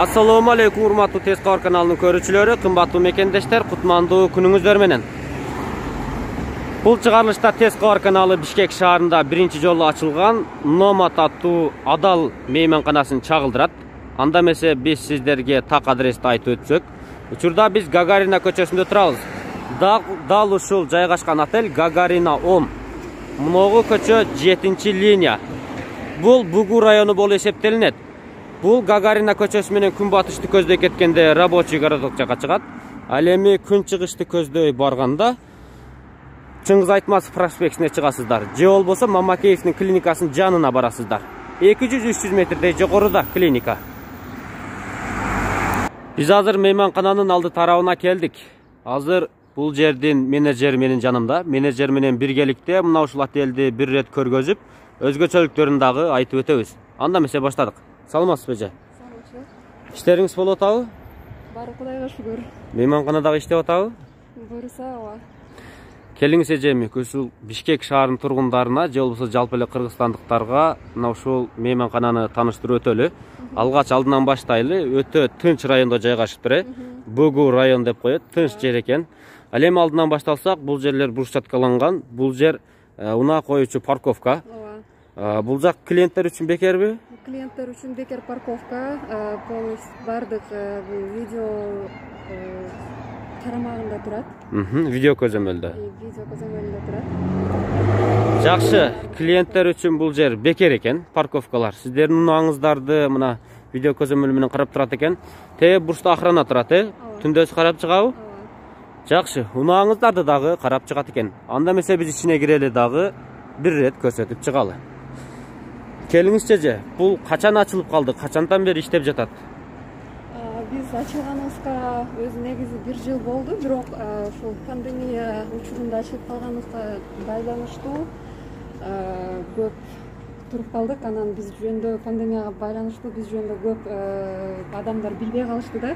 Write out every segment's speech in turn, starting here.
Assalamu alaikum урматтуу Тез кабар каналынын көрүүчүлөрү, кымбаттуу мекендештер, кутмандуу күнүңүздөр менен. Бул чыгарылышта Тез кабар каналы Бишкек шаарында биринчи жолу ачылган Номат аттуу адал мейманканасын чагылдырат. Анда эмесе биз сиздерге так адрести айтып өтсөк, учурда биз Гагарина көчөсүндө турабыз. Дал ушул жайгашкан отель Гагарина Ом. Муногу көчө 7-линия. Бул Бугу району болуп эсептелинет. Бул Гагарина көчөсү менен күн батышты көздөй кеткенде рабочий городок жака чыгат. Ал эми күн чыгышты көздөй барганда Чыңгыз Айтматов проспектине чыгасыздар. Же болбосо Мамакеевдин клиникасынын жанына барасыздар. 200-300 метрдей жогоруда клиника. Биз азыр мейманкананын алды тарабына келдик. Азыр бул жердин менеджери менин жанымда. Менеджер менен биргеликте мына ушул отелди бир рет көргөзүп, өзгөчөлүктөрүн дагы айтып өтөбүз. Анда эмесе баштадык. Саламатсызбы эже саламатчылык иштериңиз болуп атабы баары кудайга шүгүр мейманканадагы иштеп атабы буюрса ооба келиңиз эже эми ушул бишкек шаарынын тургундарына же болбосо жалпы эле кыргызстандыктарга мына ушул мейманкананы тааныштырып өтөлү алгач алдынан баштайлы өтө тынч райондо жайгашыптыр э бөгүү район деп коет тынч жер экен ал эми алдынан башталсак бул жерлер брусчаткаланган бул жер унаа коюучу парковка. Бул жак клиенттер үчүн бекерби клиенттер үчүн бекер парковка полностью баардык видео тарамагында турат видео көзөмөлдө видео көзөмөлүндө турат жакшы клиенттер үчүн бул жер бекер экен парковкалар. Сиздердин унааңыздарды мына видео көзөмөл менен карап турат экен тээ бурчта охрана турат э түндөсү карап чыгабы жакшы унааңыздарды дагы карап чыгат экен анда эмесе биз ичине кирели дагы бир ирет көрсөтүп чыгалы келиңизчи эже бул качан ачылып калды качандан бери иштеп жатат биз ачылганыбызга өзү негизи бир жыл болду бирок ушул пандемия учурунда ачылып калганыбызга байланыштуу көп туруп калдык анан биз жөнүндө пандемияга байланыштуу биз жөнүндө көп адамдар билбей калышты да.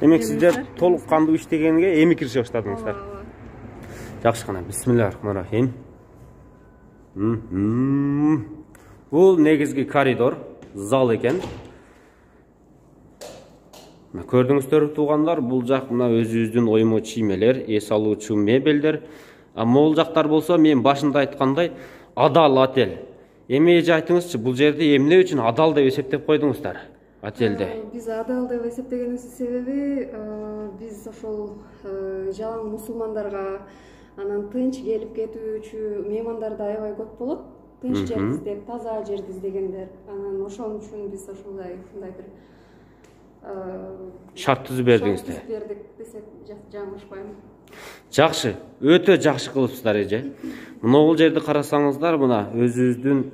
Демек сиздер толук кандуу иштегенге эми кирише баштадыңыздар ооба жакшы кана бисмилля рахман рахим. Бул негизги коридор зал экен мына көрдүңүздөрбү туугандар бул жак мына өзүбүздүн оймо чиймелер эс алуучу мебелдер а могул жактар болсо мен башында айткандай адал отель. Эми эже айтыңызчы бул жерди эмне үчүн адал деп эсептеп койдуңуздар отельди биз адал деп эсептегенибиздин себеби биз ошол жалаң мусулмандарга анан тынч келип кетүүчү меймандар да аябай көп болот тынч жерди издеп таза жерди издегендер анан ошон үчүн биз ошондой ушундай бир шарт түзүп бердиңиздер шарт түзүп бердик десек жаңылышпайм жакшы өтө жакшы кылыпсыздар эже могул жерди карасаңыздар мына өзүбүздүн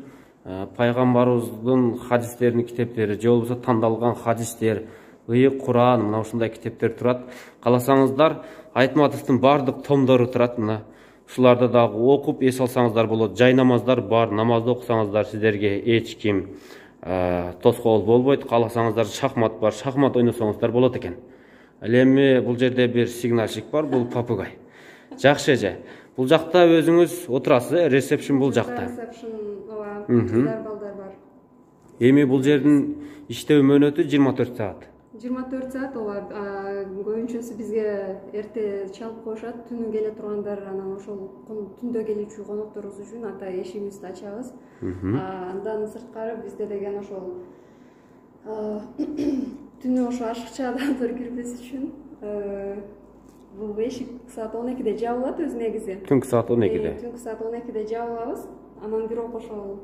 пайгамбарыбыздын хадистеринин китептери же болбосо тандалган хадистер ыйык куран мына ушундай китептер турат кааласаңыздар айтматовдун баардык томдору турат мына ушуларды дагы окуп эс алсаңыздар болот. Жай намаздар бар намазды окусаңыздар сиздерге эч ким тоскоол болбойт. Кааласаңыздар шахмат бар шахмат ойносоңуздар болот экен. Ал эми бул жерде бир сигнальщик бар бул попугай. Жакшы эже. Бул жакта өзүңүз отурасыз э ресепшн бул жакта. Ресепшн балдар бар. Эми бул жердин иштөө мөөнөтү жыйырма төрт саат. Жыйырма төрт саат ооба көбүнчөсү бизге эрте чалып коюшат түнү келе тургандар анан ошол түндө келүүчү конокторубуз үчүн ата эшигибизди ачабыз. Андан сырткары бизде деген ошол түнү ошо ашыкча адамдар кирбеш үчүн бул эшик саат он экиде жабылат өзү негизи. Түнкү саат он экиде. Түнкү саат он экиде жабылабыз. Анан бирок ошол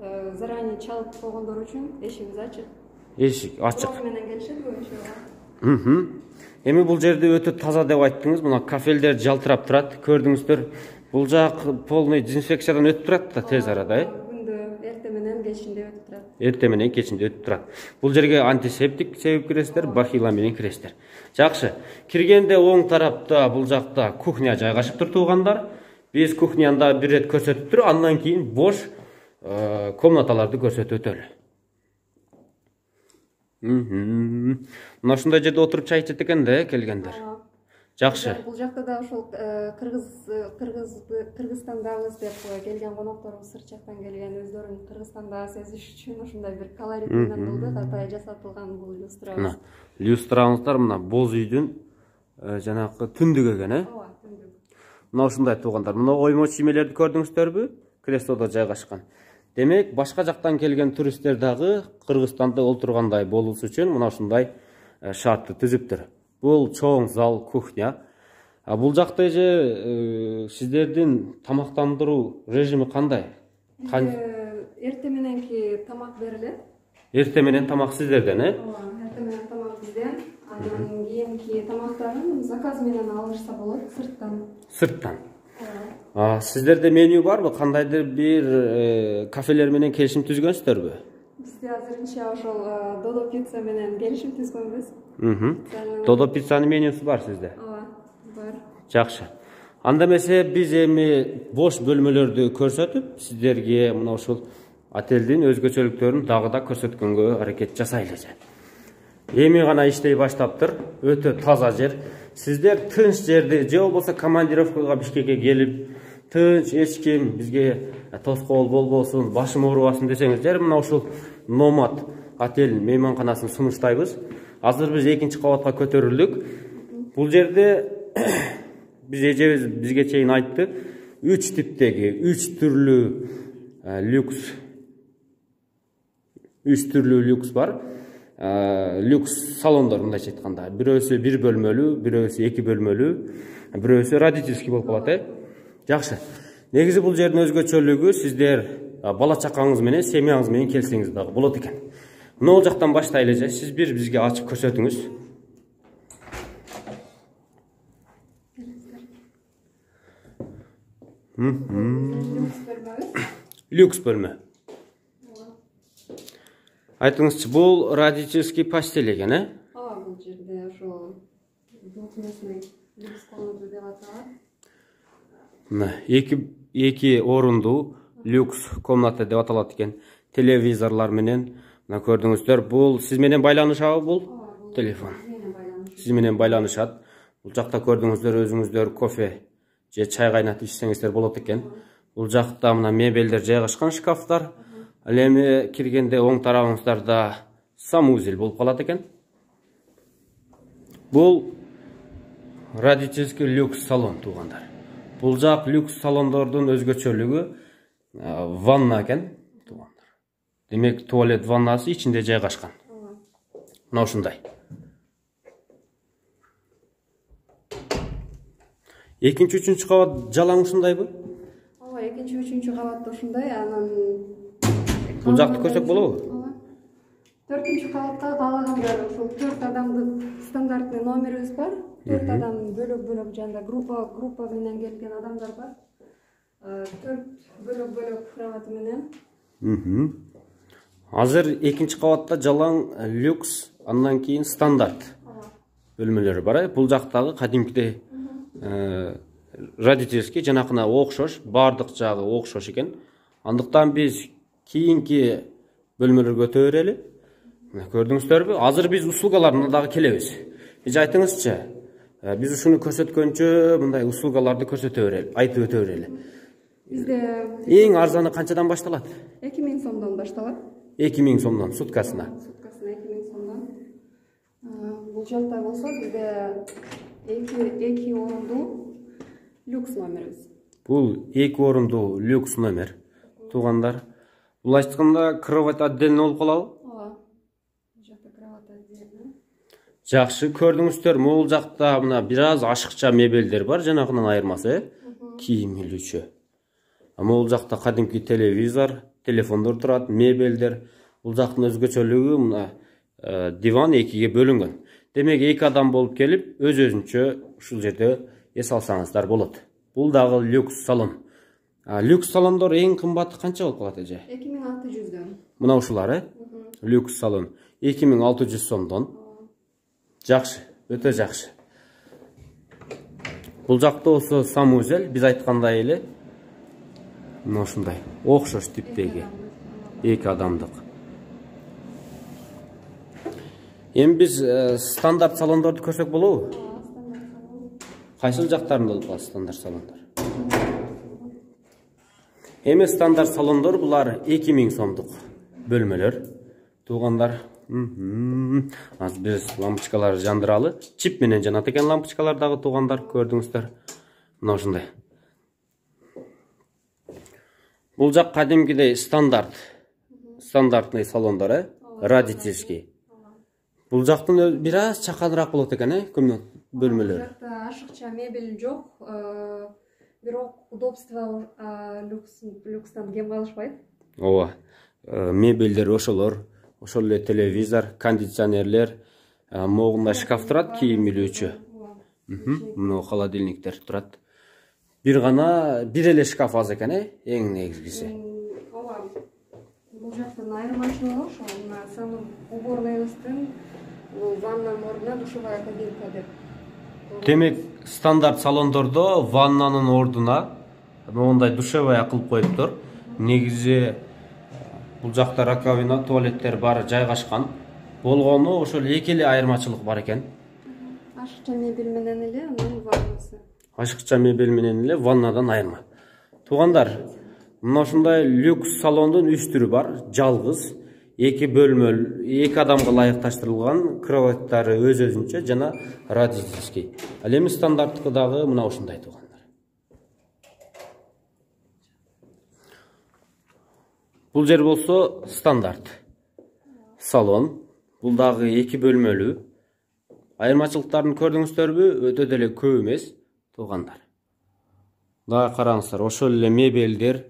заранее чалып койгондор үчүн эшигибиз ачык эшик ачык. Менен келишет көбүнчө эми бул жерди өтө таза деп айттыңыз. Мына кафелдер жалтырап турат. Көрдүңүздөр бул жак полный дезинфекциядан өтүп турат да тез арада э? күндө эртең менен кечинде өтүп турат. Эртең менен кечинде өтүп турат. Бул жерге антисептик себип киресиздер бахила менен киресиздер. Жакшы. Киргенде оң тарапта бул жакта кухня жайгашыптыр туугандар биз кухняны дагы бир ирет көрсөтүптүр андан кийин бош комнаталарды көрсөтүп өтөлү. Мына ушундай жерде отуруп чай ичет экен да келгендер. Жакшы бул жакта да ошол кыргыз кыргыз кыргызстандабыз деп келген конокторубуз сырт жактан келген өздөрүн кыргызстанда сезиш үчүн ушундай бир колорит менен кылдык атай жасатылган бул люстрабыз мына люстраңыздар мына боз үйдүн э, жанакы түндүгү экен э ооба түндүк мына ушундай туугандар мына оймо чиймелерди көрдүңүздөрбү креслодо жайгашкан демек башка жактан келген туристтер дагы кыргызстанда олтургандай болуусу үчүн мына ушундай э, шартты түзүптүр. Бул чоң зал кухня. А бул жакта эже э, сиздердин тамактандыруу режими кандай? Эртең мененки тамак берилет. Эртең менен тамак сиздерден э? Ооба эртең менен тамак бизден андан кийинки тамактарын заказ менен алышса болот сырттан. Сырттан. А, сиздерде меню барбы кандайдыр бир кафелер менен келишим түзгөнсүздарбы бизде азырынча ошол додо пицца менен келишим түзгөнбүз. Додо пиццанын менюсу бар сизде ооба бар. Жакшы анда эмесе биз эми бош бөлмөлөрдү көрсөтүп сиздерге мына ушул отелдин өзгөчөлүктөрүн дагы да көрсөткөнгө аракет жасайлы эми гана иштей баштаптыр өтө таза жер. Сиздер тынч жерди же болбосо командировкага бишкекке келип тынч эч ким бизге тоскоол болбосун башым оорубасын десеңиздер мына ушул номад отель мейманканасын сунуштайбыз азыр биз экинчи кабатка көтөрүлдүк бул жерде биз эжебиз бизге чейин айтты үч типтеги үч түрлүү э, люкс үч түрлүү люкс бар. Люкс салондор мындайча айтканда. Бирөөсү бир бөлмөлүү бирөөсү эки бөлмөлүү бирөөсү родительский болуп калат э? Жакшы. Негизи бул жердин өзгөчөлүгү сиздер бала чакаңыз менен семьяңыз менен келсеңиз дагы болот экен. Могул жактан баштайлы эже сиз бир бизге ачып көрсөтүңүз. Люкс бөлмө. Айтыңызчы бул родительский постель экен э? Ооба бул жерде ошол двухместный люкс комната деп аталат мына эки эки орундуу люкс комната деп аталат экен телевизорлор менен мына көрдүңүздөр бул сиз менен байланышабы бул телефон. сиз менен байланышат бул жакта көрдүңүздөр өзүңүздөр кофе же чай кайнатып ичсеңиздер болот экен бул жакта мына мебелдер жайгашкан шкафтар. Ал эми киргенде оң тарабыңыздарда санузел болуп калат экен. Бул родительский люкс салон туугандар. Бул жак люкс салондордун өзгөчөлүгү ванна экен туугандар. Демек туалет ваннасы ичинде жайгашкан. Мына ушундай. Экинчи үчүнчү кабат жалаң ушундайбы? Ооба экинчи үчүнчү кабатта ушундай. Анан Бул жакты көрсөк болобу? ооба төртүнчү кабатта каалагандар ушул төрт адамдык стандартный номерибиз бар. Төрт адам бөлөк бөлөк жанда группа группа менен келген адамдар бар. Э, төрт бөлөк бөлөк кровать менен азыр экинчи кабатта жалаң э, люкс андан кийин стандарт бөлмөлөрү бар э бул жактагы кадимкидей э, родительский жанакына окшош баардык жагы окшош экен андыктан биз кийинки бөлмөлөргө өтө берели мына көрдүңүздөрбү азыр биз услугаларына дагы келебиз эже айтыңызчы биз ушуну көрсөткөнчө мындай услугаларды көрсөтө берели айтып өтө берели бизде эң арзаны канчадан башталат эки миң сомдон башталат эки миң сомдон суткасына суткасына эки миң сомдон бул жакта болсо бизде эки эки орундуу люкс номерибиз бул эки орундуу люкс номер туугандар былайча айтканда кровать отдельно ооба кровать отдельно. Жакшы көрдүңүздөр могул жакта мына бир аз ашыкча мебелдер бар жанагынан айырмасы э? Кийим илүүчү. А могул жакта кадимки телевизор телефондор турат мебелдер. Бул жактын өзгөчөлүгү мына э, диван экиге бөлүнгөн. Демек эки адам болуп келип өз өзүнчө ушул жерде эс алсаңыздар болот. Бул дагы люкс салон. Люкс салондор эң кымбаты канча болуп калат эже? Эки миң алты жүздөн мына ушулар э люкс салон. Эки миң алты жүз сомдон. Жакшы өтө жакшы бул жакта болсо санузел биз айткандай эле мына ушундай окшош типтеги эки адамдык эми биз стандарт салондорду көрсөк болобу кайсыл жактарында болуп калат стандарт салондор эми стандарт салондор булар эки миң сомдук бөлмөлөр. Туугандар азыр биз лампочкаларды жандыралы чип менен жанат экен лампочкалар дагы туугандар көрдүңүздөр мына ушундай. Бул жак кадимкидей стандарт стандартный салондор э родительский бул жактын бир аз чаканыраак болот экен э комнат бул бөлмөлөрү жакта ашыкча мебель жок бирок удобство люкс люкстан кем калышпайт ооба Э, мебелдер ошолор ошол эле телевизор кондиционерлер э, могунда шкаф турат кийим илүүчү мына холодильниктер турат. Бир гана бир эле шкаф аз экен э эң негизгиси. Ооба бул жактын айырмачылыгы ошол мына самый уборныйыбыздын бул ваннанын ордуна душевая кабинка деп. Демек стандарт салондордо ваннанын ордуна моундай душевая кылып коюптур негизи бул жакта раковина туалеттер баары жайгашкан болгону ошол эки эле айырмачылык бар экен ашыкча мебель менен эле анан ваннасы ашыкча мебель менен эле ваннадан айырма туугандар мына ушундай люкс салондун үч түрү бар жалгыз эки бөлмөлүү эки адамга ылайыкташтырылган кроваттары өз өзүнчө жана родительский ал эми стандарттыкы дагы мына ушундай туугандар бул жер болсо стандарт. Салон. Бул дагы эки бөлмөлүү айырмачылыктарын көрдүңүздөрбү өтө деле көп эмес туугандар дагы караңыздар ошол эле мебелдер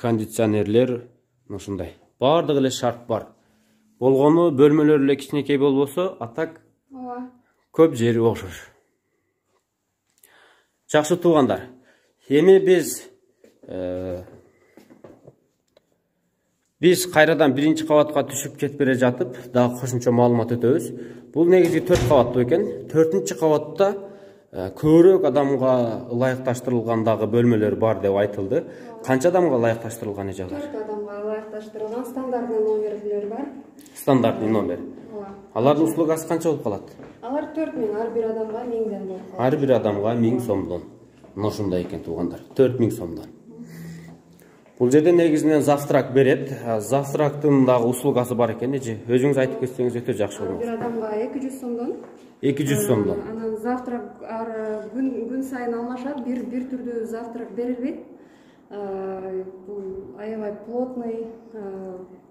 кондиционерлер ушундай баардыгы эле шарт бар. Болгону бөлмөлөр эле кичинекей болбосо а так ооба көп жери окшош жакшы туугандар эми биз э, биз кайрадан биринчи кабатка түшүп кетип бере жатып дагы кошумча маалымат өтөбүз бул негизи төрт кабаттуу экен төртүнчү кабатта э, көбүрөөк адамга ылайыкташтырылган дагы бөлмөлөр бар деп айтылды. Канча адамга ылайыкташтырылган эже алар төрт адамга ылайыкташтырылган стандартный номерлер бар. Стандартный номер. Алардын услугасы канча болуп калат? Алар төрт миң ар бир адамга миңден болуп калат ар бир адамга миң сомдон. Мына ушундай экен туугандар. Төрт миң сомдон. Бул жерде негизинен завтрак берет. Завтрактын дагы услугасы бар экен эже. Өзүңүз айтып кетсеңиз өтө жакшы болмок бир адамга эки жүз сомдон. Эки жүз сомдон. анан завтрак ар күн күн сайын алмашат. Бир бир түрдүү завтрак берилбейт. Бул аябай плотный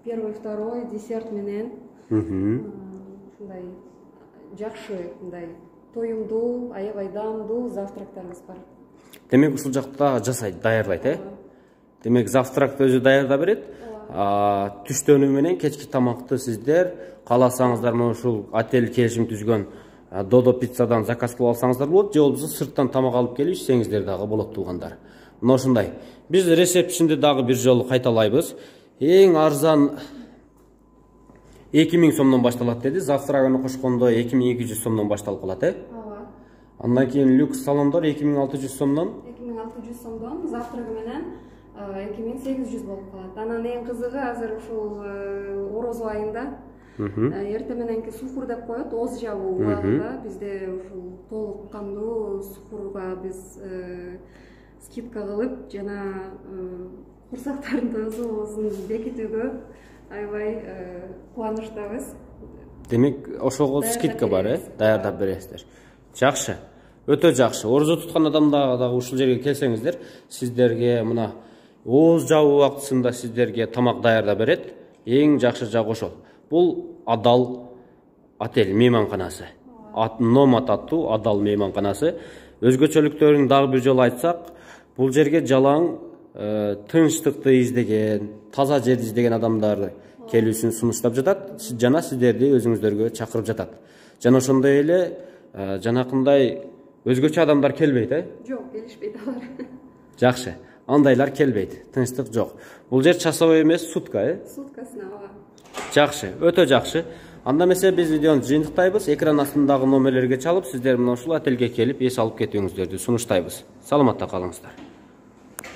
первый второй десерт менен. Ушундай жакшы мындай тоюмдуу аябай даамдуу завтрактарыбыз бар. Демек ушул жакта жасайт даярдайт э? Демек завтракты өзү даярдап берет. Түштөнүү менен кечки тамакты сиздер кааласаңыздар мына ушул отель келишим түзгөн додо пиццадан заказ кылып алсаңыздар болот же болбосо сырттан тамак алып келип ичсеңиздер дагы болот туугандар мына ушундай биз ресепшнди дагы бир жолу кайталайбыз эң арзан эки миң сомдон башталат деди завтрагын кошкондо эки миң эки жүз сомдон башталып калат э ооба андан кийин люкс салондор эки миң алты жүз сомдон эки миң алты жүз сомдон завтрагы менен эки миң сегиз жүз болуп калат анан эң кызыгы азыр ушул орозо айында. Эртең мененки сухур деп коет оз жабуу убагында бизде ушул толук кандуу сухурга биз скидка кылып жана курсактардын тозуусун бекитүүгө аябай кубанычтабыз демек ошого скидка бар э беребиз. даярдап бересиздер жакшы өтө жакшы орозо туткан адамдарга дагы ушул жерге келсеңиздер сиздерге мына ооз жабуу убактысында сиздерге тамак даярдап берет эң жакшы жагы ошол бул адал отель мейманканасы Ат- номад аттуу адал мейманканасы өзгөчөлүктөрүн дагы бир жолу айтсак бул жерге жалаң э, тынчтыкты издеген таза жерди издеген адамдар келүүсүн сунуштап жатат жана сиздерди өзүңүздөргө чакырып жатат жана ошондой эле жанакындай өзгөчө адамдар келбейт э? Жок келишпейт алар жакшы андайлар келбейт тынчтык жок бул жер часовой эмес сутка э? Суткасына ооба жакшы өтө жакшы анда эмесе биз видеону жыйынтыктайбыз экран астындагы номерлерге чалып сиздер мына ушул отелге келип эс алып кетүүңүздөрдү сунуштайбыз. Саламатта калыңыздар.